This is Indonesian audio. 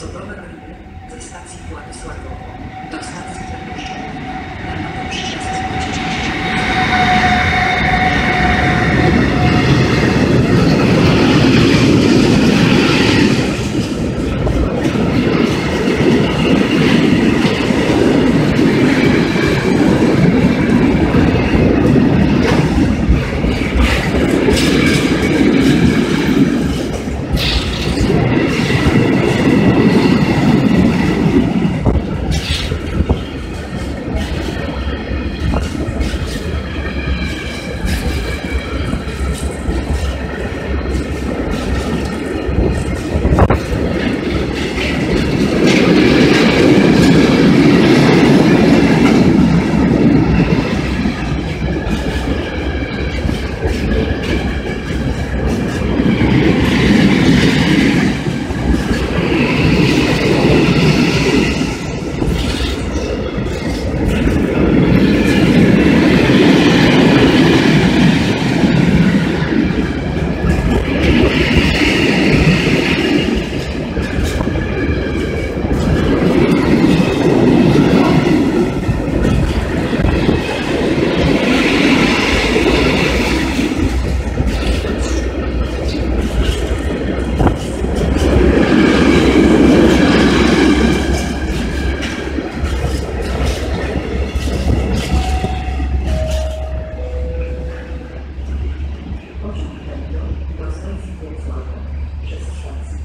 Stacji Władysławowo do stacji incidentes lá, já se faz.